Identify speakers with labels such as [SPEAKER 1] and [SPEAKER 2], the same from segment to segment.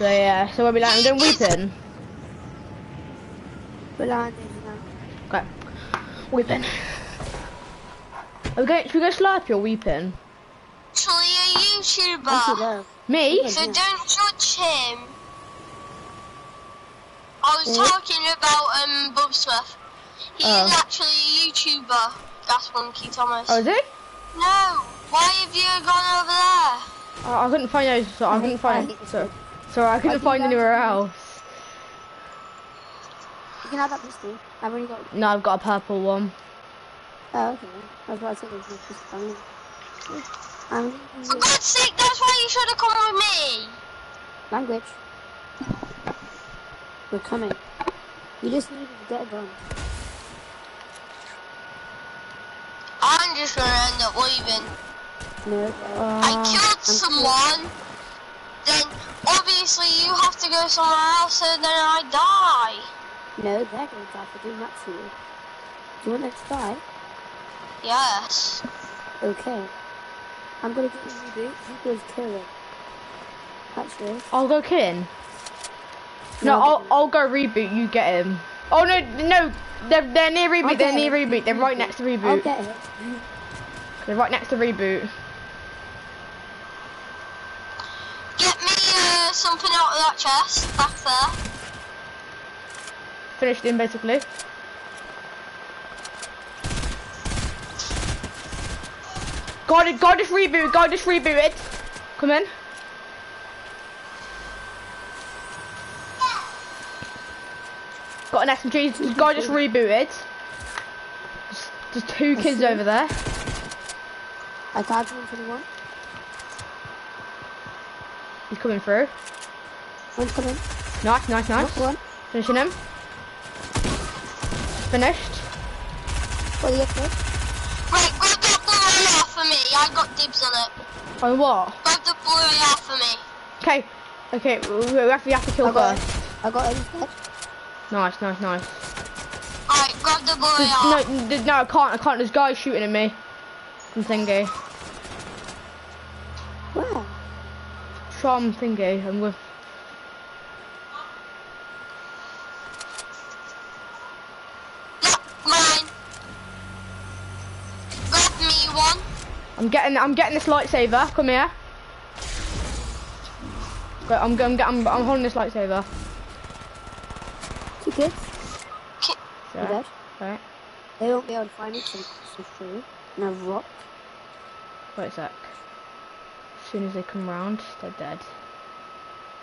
[SPEAKER 1] So yeah, so where we landing? Weeping.
[SPEAKER 2] We're landing now.
[SPEAKER 1] Okay. Weeping. Okay, should we go Slurpy or Weeping?
[SPEAKER 3] Actually, a YouTuber.
[SPEAKER 1] Me?
[SPEAKER 3] So don't judge him. I was
[SPEAKER 2] Yeah.
[SPEAKER 3] talking about um Bob Swift. He's
[SPEAKER 1] Oh.
[SPEAKER 3] actually a YouTuber. Gas Monkey Thomas.
[SPEAKER 1] Oh, is it?
[SPEAKER 3] No. Why have you gone over there?
[SPEAKER 1] Oh, I couldn't find those, so I couldn't find. So, so I couldn't find anywhere else.
[SPEAKER 2] You can have that pistol. I've already got.
[SPEAKER 1] No, I've got a purple one.
[SPEAKER 2] Oh, okay. I was about to say there's no pistol. I'm
[SPEAKER 3] For God's sake, that's why you should have come with me.
[SPEAKER 2] language. We're coming. You just need to get a gun.
[SPEAKER 3] I'm just gonna end up leaving.
[SPEAKER 2] No.
[SPEAKER 1] Uh,
[SPEAKER 3] I killed
[SPEAKER 2] I'm
[SPEAKER 3] someone. Then obviously you have to go somewhere else, and then I die.
[SPEAKER 2] No, they're gonna die for doing that to you. Do you want them to die?
[SPEAKER 3] Yes.
[SPEAKER 2] Okay. I'm gonna get you reboot. You go kill him. Actually.
[SPEAKER 1] I'll go kill. him. No, I'll I'll go reboot. You get him. Oh no, no, they're they're near reboot. They're near
[SPEAKER 2] it.
[SPEAKER 1] reboot. They're right next to
[SPEAKER 2] I'll
[SPEAKER 1] reboot.
[SPEAKER 2] get it.
[SPEAKER 1] They're right next to reboot.
[SPEAKER 3] Get me uh, something out of that chest back there.
[SPEAKER 1] Finished him basically. God, it- God just reboot. God just rebooted. Come in. Got an SMG. God just rebooted. Just, just two kids over there.
[SPEAKER 2] I tagged one for the one.
[SPEAKER 1] He's coming through.
[SPEAKER 2] One's coming.
[SPEAKER 1] Nice, nice, nice.
[SPEAKER 2] Knock one.
[SPEAKER 1] Finishing him. Finished.
[SPEAKER 2] What are you up to?
[SPEAKER 3] Right, grab that blue AR for me. I got dibs on it.
[SPEAKER 1] On what?
[SPEAKER 3] Grab the blue AR for me.
[SPEAKER 1] Okay. Okay, we we have, we have to kill
[SPEAKER 2] I got
[SPEAKER 1] first.
[SPEAKER 2] it. I got him.
[SPEAKER 1] Nice, nice, nice.
[SPEAKER 3] Alright, grab the blue
[SPEAKER 1] There's-
[SPEAKER 3] AR.
[SPEAKER 1] no, no, I can't, I can't. There's guys shooting at me. From thingy.
[SPEAKER 2] Where?
[SPEAKER 1] From thingy. Eh? I'm with.
[SPEAKER 3] Yep, mine. Grab me one.
[SPEAKER 1] I'm getting, I'm getting this lightsaber. Come here. Go, I'm, I'm, I'm, I'm holding this lightsaber.
[SPEAKER 2] Two kids.
[SPEAKER 3] Ki-
[SPEAKER 2] You're dead.
[SPEAKER 1] right.
[SPEAKER 2] They won't be able to find it, so so true. And a rock.
[SPEAKER 1] Wait a sec. As soon as they come round, they're dead.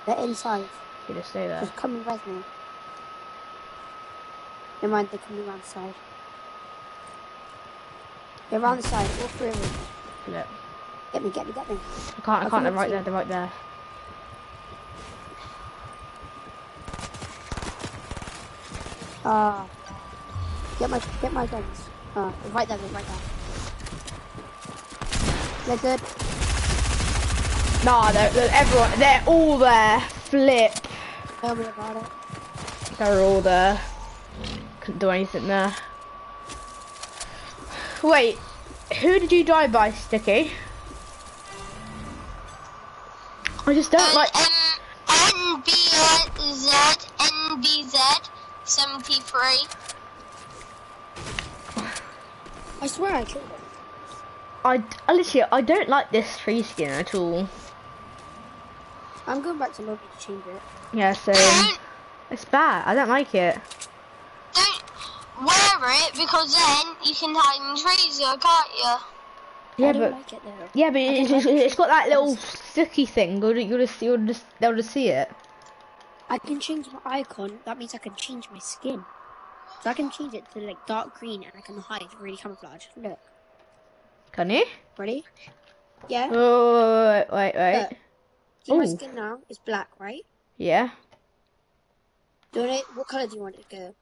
[SPEAKER 2] They're inside.
[SPEAKER 1] You just stay there.
[SPEAKER 2] Just come and res me. Never mind, they're coming around the side. They're around the side, all three of them.
[SPEAKER 1] Look.
[SPEAKER 2] Get me, get me, get me.
[SPEAKER 1] I can't, I
[SPEAKER 2] I
[SPEAKER 1] can't. They're right there. They're right there.
[SPEAKER 2] Ah. get my, get my guns. Ah, they're right there, right there. They're good.
[SPEAKER 1] Nah, they're, they're everyone. They're all there. Flip.
[SPEAKER 2] Tell me about it.
[SPEAKER 1] They're all there. Couldn't do anything there. Wait, who did you die by, Sticky? I just don't like.
[SPEAKER 3] Um, NBZ, NBZ, 73.
[SPEAKER 2] I swear I killed them.
[SPEAKER 1] I, I literally, I don't like this tree skin at all.
[SPEAKER 2] I'm going back to lobby to change it.
[SPEAKER 1] Yeah, so it's bad. I don't like it.
[SPEAKER 3] don't wear it because then you can hide in trees, though, can't you?
[SPEAKER 1] Yeah,
[SPEAKER 2] I
[SPEAKER 1] but
[SPEAKER 2] like it
[SPEAKER 1] yeah, but it's, it's,
[SPEAKER 2] it.
[SPEAKER 1] it's got that little sticky thing. You'll, you'll just, you'll just, they'll just see it.
[SPEAKER 2] I can change my icon. That means I can change my skin. So I can change it to like dark green and I can hide really camouflage. Look.
[SPEAKER 1] Can you?
[SPEAKER 2] Ready? Yeah.
[SPEAKER 1] Oh, wait, wait, wait.
[SPEAKER 2] Look. See my skin now is black, right?
[SPEAKER 1] Yeah.
[SPEAKER 2] Do you want it? What color do you want it to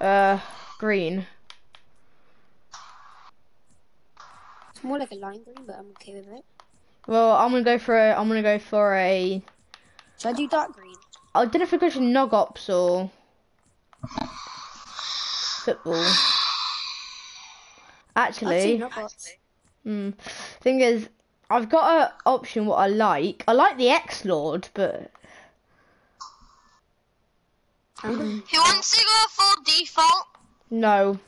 [SPEAKER 2] go?
[SPEAKER 1] Uh, green.
[SPEAKER 2] It's more like a lime green, but I'm okay with it.
[SPEAKER 1] Well, I'm gonna go for a. I'm gonna go for a.
[SPEAKER 2] Should I do dark green?
[SPEAKER 1] I don't know if I go to Nog Ops or football. Actually, hmm, thing is, I've got an option what I like. I like the X Lord, but
[SPEAKER 2] I'm
[SPEAKER 3] Who wants to go full default?
[SPEAKER 1] No.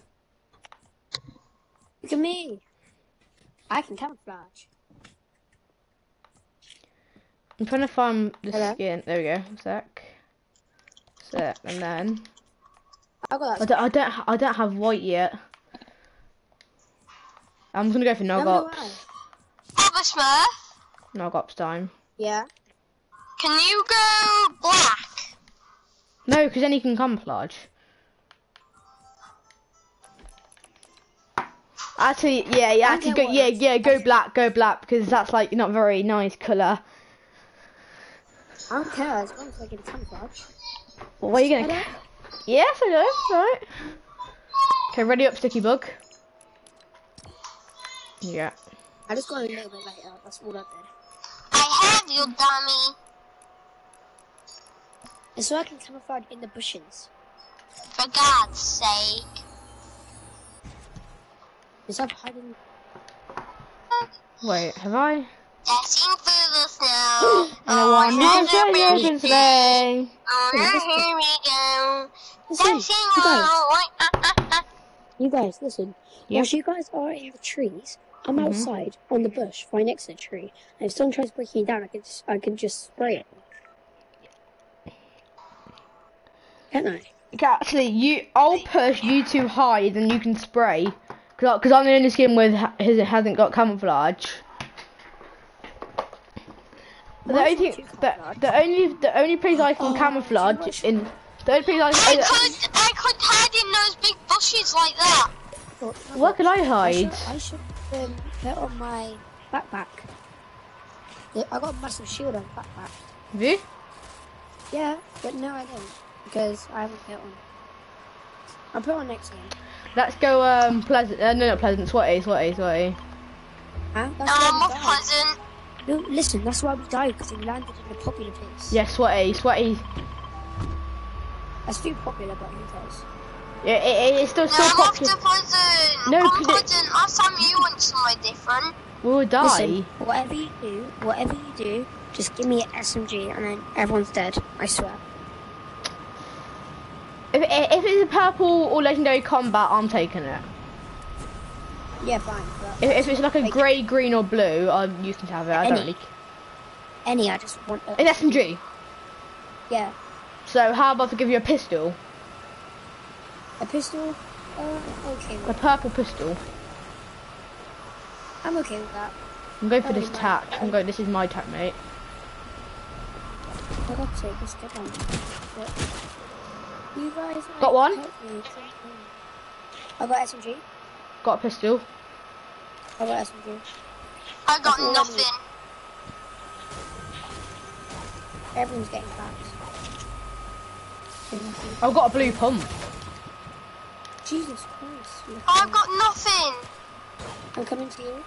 [SPEAKER 2] look at me. I can camouflage.
[SPEAKER 1] I'm trying to find the
[SPEAKER 2] Hello?
[SPEAKER 1] skin. There we go. A sec. Sec. And then
[SPEAKER 2] I got
[SPEAKER 1] I don't. I don't. I don't have white yet. I'm gonna go for
[SPEAKER 2] Never
[SPEAKER 1] Nog Ops.
[SPEAKER 2] Mind.
[SPEAKER 3] Bubba Smurf,
[SPEAKER 1] Nog Ops time.
[SPEAKER 2] Yeah.
[SPEAKER 3] can you go black?
[SPEAKER 1] No, because then he can camouflage. Actually, yeah, yeah, actually,
[SPEAKER 2] get
[SPEAKER 1] go, yeah, yeah, go black, go black, because that's like not very nice colour.
[SPEAKER 2] I don't care as long as I can camouflage.
[SPEAKER 1] Well, what are you gonna?
[SPEAKER 2] Hello?
[SPEAKER 1] Yes, I know. Right. Okay, ready up, sticky bug. Yeah.
[SPEAKER 2] I just got a little bit later. That's all I did.
[SPEAKER 3] I have you, dummy.
[SPEAKER 2] And so I can camouflage in the bushes.
[SPEAKER 3] For God's sake.
[SPEAKER 2] Is that hiding?
[SPEAKER 1] Wait, have I?
[SPEAKER 3] Dashing through the snow.
[SPEAKER 1] And I want
[SPEAKER 3] another
[SPEAKER 1] to
[SPEAKER 3] baby.
[SPEAKER 1] today.
[SPEAKER 3] Oh, here we go.
[SPEAKER 2] Listen,
[SPEAKER 3] Dashing
[SPEAKER 2] you guys,
[SPEAKER 3] ah, ah, ah.
[SPEAKER 2] you guys, listen.
[SPEAKER 1] Yep.
[SPEAKER 2] Whilst you guys are in the trees, I'm
[SPEAKER 1] Mhm.
[SPEAKER 2] outside on the bush, right next to the tree. And if someone tries breaking it down, I can just, I can just spray it. Can't I?
[SPEAKER 1] Actually, you, I'll push you two high, then you can spray. Cause, cause I'm the only skin with ha- his hasn't got camouflage. The only thing, the, the only the only place I can
[SPEAKER 2] Oh,
[SPEAKER 1] camouflage in the only place I,
[SPEAKER 3] I
[SPEAKER 1] I
[SPEAKER 3] could, I could hide in those big bushes like that.
[SPEAKER 2] Well,
[SPEAKER 1] where could I
[SPEAKER 2] I
[SPEAKER 1] hide?
[SPEAKER 2] should, I should um, put on my backpack. Yeah, I got a massive shield on the backpack.
[SPEAKER 1] Have you?
[SPEAKER 2] Yeah, but no, I didn't because I haven't put on. I'll put on next game.
[SPEAKER 1] Let's go um pleasant. Uh, no, not pleasant. Sweaty, sweaty, sweaty.
[SPEAKER 2] Huh?
[SPEAKER 3] No,
[SPEAKER 2] That's
[SPEAKER 3] I'm not pleasant.
[SPEAKER 2] No, listen, that's why we died because we landed in a popular place.
[SPEAKER 1] Yeah, sweaty, sweaty.
[SPEAKER 2] That's too popular, but who cares?
[SPEAKER 1] Yeah, it, it, it's still
[SPEAKER 3] No,
[SPEAKER 1] still
[SPEAKER 3] I'm off
[SPEAKER 1] popular.
[SPEAKER 3] to pleasant.
[SPEAKER 1] No,
[SPEAKER 3] I'm
[SPEAKER 1] 'cause it-
[SPEAKER 3] pleasant. Last time you went somewhere different.
[SPEAKER 1] We will die.
[SPEAKER 2] Listen, whatever you do, whatever you do, just give me an SMG and then everyone's dead. I swear.
[SPEAKER 1] If, if it's a purple or legendary combat, I'm taking it.
[SPEAKER 2] Yeah, fine.
[SPEAKER 1] If, if it's like a grey, green, or blue, uh, you can have it. I don't
[SPEAKER 2] Any.
[SPEAKER 1] really.
[SPEAKER 2] any, I just want. A,
[SPEAKER 1] An SMG.
[SPEAKER 2] yeah,
[SPEAKER 1] So how about to give you a pistol,
[SPEAKER 2] a pistol. Uh, okay,
[SPEAKER 1] a purple pistol?
[SPEAKER 2] I'm okay with that.
[SPEAKER 1] I'm going for
[SPEAKER 2] Oh,
[SPEAKER 1] this
[SPEAKER 2] my-
[SPEAKER 1] tack. I'm going. This is my tack, mate.
[SPEAKER 2] For God's sake, just get on. You guys.
[SPEAKER 1] Got one?
[SPEAKER 2] help me. I got SMG.
[SPEAKER 1] Got a pistol.
[SPEAKER 2] I got SMG.
[SPEAKER 3] I got
[SPEAKER 2] That's
[SPEAKER 3] nothing.
[SPEAKER 2] Everyone's getting packed.
[SPEAKER 1] I've got a blue pump.
[SPEAKER 2] Jesus Christ.
[SPEAKER 3] I've
[SPEAKER 2] at
[SPEAKER 3] got nothing.
[SPEAKER 2] I'm coming to you.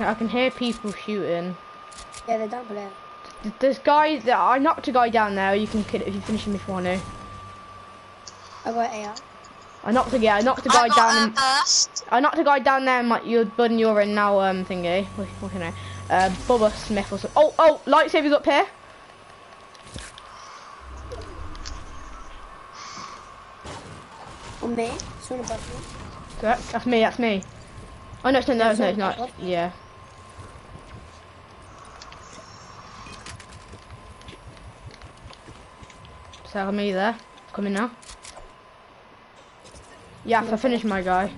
[SPEAKER 1] I can hear people shooting.
[SPEAKER 2] Yeah, they're down below.
[SPEAKER 1] Th- There's guys. that I knocked a guy down there. You can kill it if you finish him if you want to.
[SPEAKER 2] I got AR.
[SPEAKER 1] I knocked a yeah. I knocked a guy
[SPEAKER 3] I got
[SPEAKER 1] down.
[SPEAKER 3] a
[SPEAKER 1] in-
[SPEAKER 3] burst.
[SPEAKER 1] I knocked a guy down there. My your button you're in now. Um, thingy. What, what can I? Uh, Bubba Smith or something. Oh, oh, lightsabers up here.
[SPEAKER 2] On me. Someone above me.
[SPEAKER 1] Correct. That's me. That's me. Oh no, it's not. No, it's, no, it's not. Yeah. So me there. Coming now. Yeah, I finished my guy.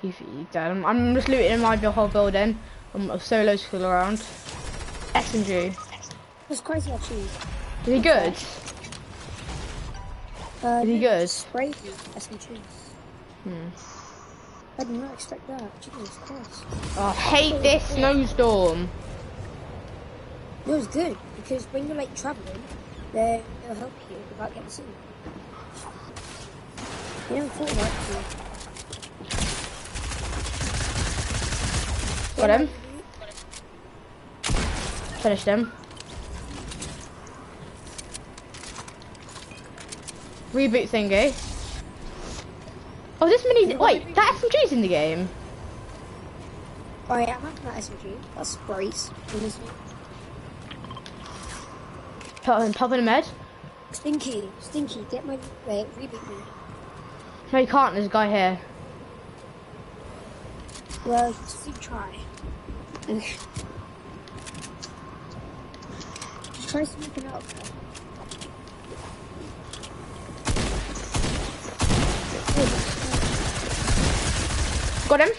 [SPEAKER 1] He's, he's dead. I'm, I'm just looting my whole building. I'm solos still around. SMG.
[SPEAKER 2] That's crazy actually.
[SPEAKER 1] Is he good?
[SPEAKER 2] Uh,
[SPEAKER 1] Is he good?
[SPEAKER 2] Spray SMGs.
[SPEAKER 1] Hmm.
[SPEAKER 2] I did not expect that. Jesus Christ.
[SPEAKER 1] Oh, I hate this snowstorm.
[SPEAKER 2] It was good because when you're like traveling, they they'll help you without getting seen. You never thought about it.
[SPEAKER 1] Got him. Finished him. Reboot thingy. Oh, this mini. Wait, that SMG's in the game.
[SPEAKER 2] Oh yeah, that SMG. That's sprays. honestly.
[SPEAKER 1] Pop, pop in a med.
[SPEAKER 2] Stinky, Stinky, get my wait, reboot me.
[SPEAKER 1] No, you can't. There's a guy here.
[SPEAKER 2] Well, just try. Okay. Just try sneaking out.
[SPEAKER 1] Got him.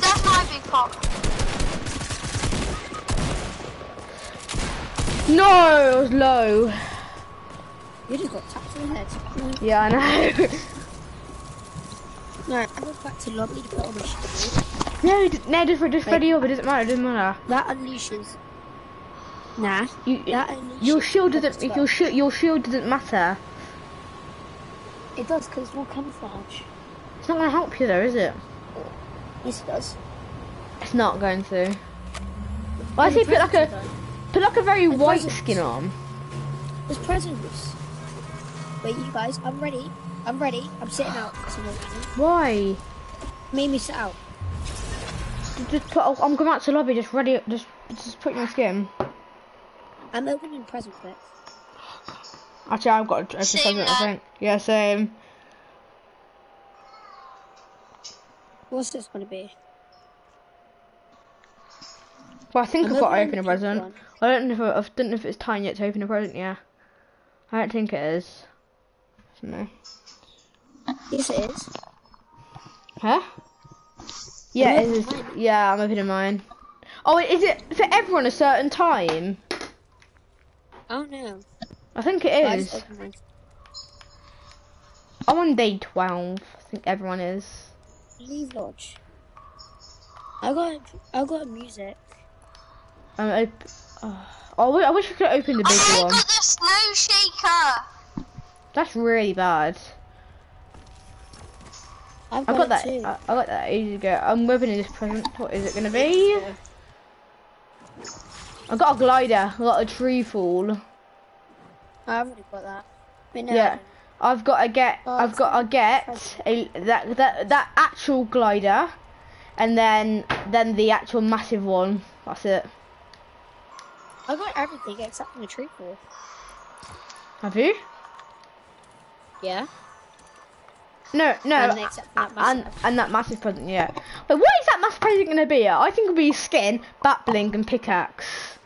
[SPEAKER 3] That's my big pop.
[SPEAKER 1] No, it was low.
[SPEAKER 2] You just got tapped in the head.
[SPEAKER 1] Yeah, I know.
[SPEAKER 2] No, I go back to lobby to put on my shield.
[SPEAKER 1] no, d- no, just for just for the other. Doesn't matter. Doesn't matter.
[SPEAKER 2] That unleashes. Nah.
[SPEAKER 1] You,
[SPEAKER 2] That unleashes.
[SPEAKER 1] your shield doesn't. Your shield. Your shield doesn't matter.
[SPEAKER 2] It does because it's more camouflage.
[SPEAKER 1] It's not gonna help you though, is it?
[SPEAKER 2] Yes, it does.
[SPEAKER 1] It's not going to. Well, I say put like a put like a very white skin on.
[SPEAKER 2] There's presents. Wait, you guys, I'm ready. I'm ready. I'm sitting out for some reason.
[SPEAKER 1] Why?
[SPEAKER 2] Made me sit out.
[SPEAKER 1] Just put. Oh, I'm going out to the lobby. Just ready. Just just put your skin.
[SPEAKER 2] I'm opening present.
[SPEAKER 1] Actually, I've got a open
[SPEAKER 3] Same
[SPEAKER 1] present. I
[SPEAKER 3] then.
[SPEAKER 1] think. Yeah, same.
[SPEAKER 2] What's this gonna be?
[SPEAKER 1] Well, I think
[SPEAKER 2] I'm
[SPEAKER 1] I've got to open a present.
[SPEAKER 2] one.
[SPEAKER 1] I don't know if I, I don't know if it's time yet to open a present. Yeah, I don't think it is. No.
[SPEAKER 2] Yes, it is.
[SPEAKER 1] Huh? Yeah, it
[SPEAKER 2] opening
[SPEAKER 1] is.
[SPEAKER 2] mine.
[SPEAKER 1] Yeah, I'm opening mine. Oh, is it for everyone a certain time?
[SPEAKER 2] Oh don't know.
[SPEAKER 1] I think it
[SPEAKER 2] is. I
[SPEAKER 1] is.
[SPEAKER 2] just opened mine.
[SPEAKER 1] I'm on day 12. I think everyone is.
[SPEAKER 2] Leave lodge. I got. I got music.
[SPEAKER 1] I'm op- oh, I wish I could open the big
[SPEAKER 3] only
[SPEAKER 1] one.
[SPEAKER 3] got the snow shaker.
[SPEAKER 1] That's really bad.
[SPEAKER 2] I've
[SPEAKER 1] I
[SPEAKER 2] got,
[SPEAKER 1] got that.
[SPEAKER 2] it too.
[SPEAKER 1] I, I got that ages ago. I'm opening this present. What is it gonna be? I got a glider. I got a tree fall.
[SPEAKER 2] I've already got that. No,
[SPEAKER 1] Yeah. I've got to get.
[SPEAKER 2] Oh,
[SPEAKER 1] I've got to get a that that that actual glider, and then then the actual massive one. That's it.
[SPEAKER 2] I got everything except the tree fall.
[SPEAKER 1] Have you?
[SPEAKER 2] Yeah.
[SPEAKER 1] No, no.
[SPEAKER 2] And that
[SPEAKER 1] and and that massive present, yeah. But what is that massive present gonna be? I think it'll be skin, back bling, and pickaxe.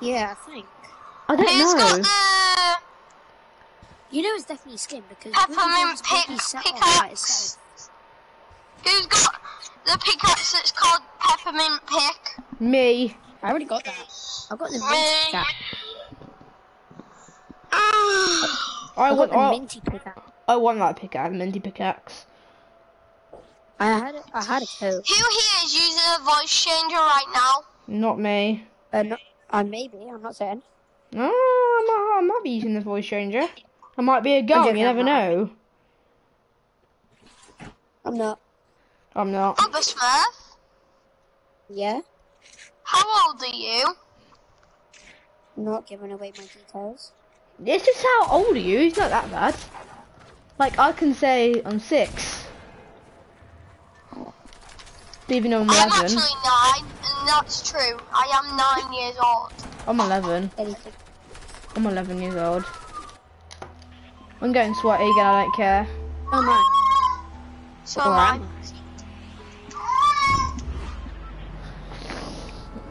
[SPEAKER 2] Yeah, I think.
[SPEAKER 1] I don't
[SPEAKER 3] Who's got the
[SPEAKER 2] You know it's definitely skin because
[SPEAKER 3] Peppermint pick-
[SPEAKER 2] set off by
[SPEAKER 3] pickaxe? Who's got the pickaxe that's called peppermint pick?
[SPEAKER 1] Me.
[SPEAKER 2] I already got that. I got the
[SPEAKER 3] Me.
[SPEAKER 2] minty cat.
[SPEAKER 1] I
[SPEAKER 2] I got
[SPEAKER 1] want.
[SPEAKER 2] the
[SPEAKER 1] I,
[SPEAKER 2] minty pickaxe.
[SPEAKER 1] I want that pickaxe, minty pickaxe.
[SPEAKER 2] I had a, I had a coat.
[SPEAKER 3] Who here is using a voice changer right now?
[SPEAKER 1] Not me.
[SPEAKER 2] Uh, no, uh, maybe I'm not saying.
[SPEAKER 1] Ah, no, I might, I might be using the voice changer. I might be a girl. You never
[SPEAKER 2] I'm not.
[SPEAKER 1] know.
[SPEAKER 2] I'm not.
[SPEAKER 1] I'm not.
[SPEAKER 3] Bubba Smurf,
[SPEAKER 2] Yeah.
[SPEAKER 3] how old are you?
[SPEAKER 2] I'm not giving away my details.
[SPEAKER 1] It's just how old are you? It's not that bad. Like I can say I'm six. Even though I'm
[SPEAKER 3] I'm
[SPEAKER 1] eleven.
[SPEAKER 3] actually nine, and that's true. I am nine years old.
[SPEAKER 1] I'm eleven. I'm 11 years old. I'm getting sweaty again, I don't care.
[SPEAKER 2] Oh my.
[SPEAKER 3] So am
[SPEAKER 2] am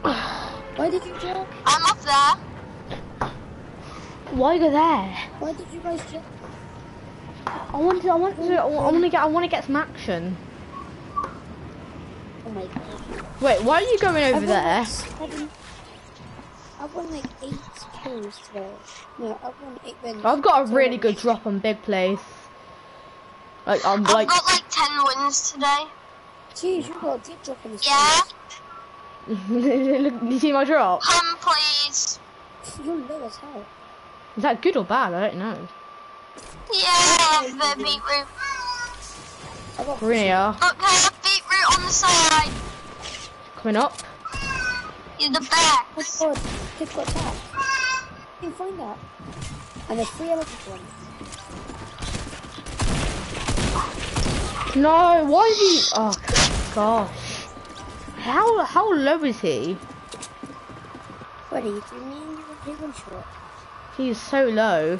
[SPEAKER 3] I.
[SPEAKER 2] Why did you jump?
[SPEAKER 3] I'm up there.
[SPEAKER 1] Why go there?
[SPEAKER 2] Why did you guys jump?
[SPEAKER 1] I want to, I want to, I want to get, I want to get some action.
[SPEAKER 2] Oh my god.
[SPEAKER 1] Wait, why are you going over
[SPEAKER 2] I've won
[SPEAKER 1] there?
[SPEAKER 2] Like seven. I've won like eight kills today. No, I've won eight wins.
[SPEAKER 1] I've got a
[SPEAKER 2] So,
[SPEAKER 1] really good drop on big place. Like, I'm
[SPEAKER 3] I've
[SPEAKER 1] like,
[SPEAKER 3] got like ten wins today.
[SPEAKER 2] Jeez, you've got a good drop in this
[SPEAKER 3] Yeah.
[SPEAKER 1] you see my drop?
[SPEAKER 3] Come please.
[SPEAKER 2] You're low as hell.
[SPEAKER 1] Is that good or bad? I don't know.
[SPEAKER 3] Yeah, the beetroot.
[SPEAKER 2] I got
[SPEAKER 1] Bria,
[SPEAKER 3] Okay, beetroot on the side.
[SPEAKER 1] coming up.
[SPEAKER 3] You're the
[SPEAKER 2] Oh my
[SPEAKER 3] best.
[SPEAKER 2] god, got attacked. You can find that. And there's three other ones.
[SPEAKER 1] No, why is he? Oh gosh, how how low is he?
[SPEAKER 2] What and you to play one shot?
[SPEAKER 1] He's so low.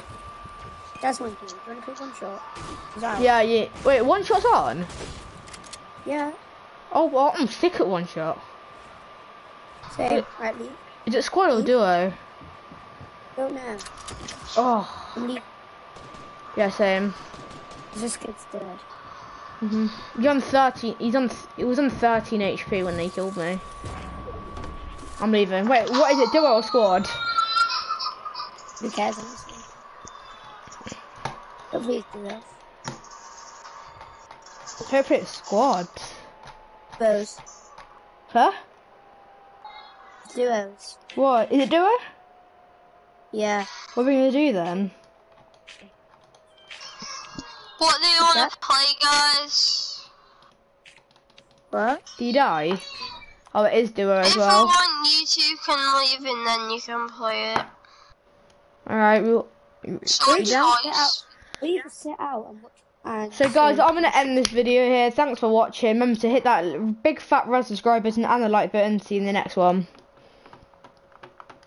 [SPEAKER 2] That's one thing. Do you want to play one shot?
[SPEAKER 1] Yeah, yeah. Wait, one shot's on?
[SPEAKER 2] Yeah.
[SPEAKER 1] Oh, well, I'm sick at one shot.
[SPEAKER 2] Same. Right.
[SPEAKER 1] Is it squad or duo?
[SPEAKER 2] Don't know.
[SPEAKER 1] Oh, yeah, same.
[SPEAKER 2] This kid's dead.
[SPEAKER 1] hmm He's on 13. He's on. It was on 13 HP when they killed me. I'm leaving. Wait, what is it? Duo or squad?
[SPEAKER 2] Who cares? Hopefully it's the rest.
[SPEAKER 1] Hopefully it's squad.
[SPEAKER 2] Duos.
[SPEAKER 1] Huh?
[SPEAKER 2] Duos.
[SPEAKER 1] What? Is it duo?
[SPEAKER 2] Yeah.
[SPEAKER 1] What are we gonna do then?
[SPEAKER 3] What do you want
[SPEAKER 2] Yeah.
[SPEAKER 3] to play, guys?
[SPEAKER 2] What?
[SPEAKER 1] Do you die? Oh, it is duo as
[SPEAKER 3] If
[SPEAKER 1] well.
[SPEAKER 3] you want, you two can leave and then you can play it.
[SPEAKER 1] Alright, we'll.
[SPEAKER 3] It's your
[SPEAKER 2] Wait, don't out.
[SPEAKER 3] choice.
[SPEAKER 2] We can sit out and watch. And
[SPEAKER 1] So guys. I'm gonna end this video here. Thanks for watching. Remember to hit that big fat red subscribe button and the like button. See you in the next one.